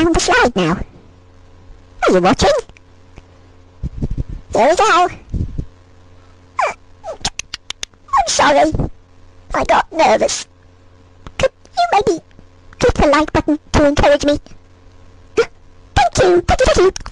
On down the slide now. Are you watching? There we go. I'm sorry. I got nervous. Could you maybe click the like button to encourage me? Thank you. Thank you. Thank you.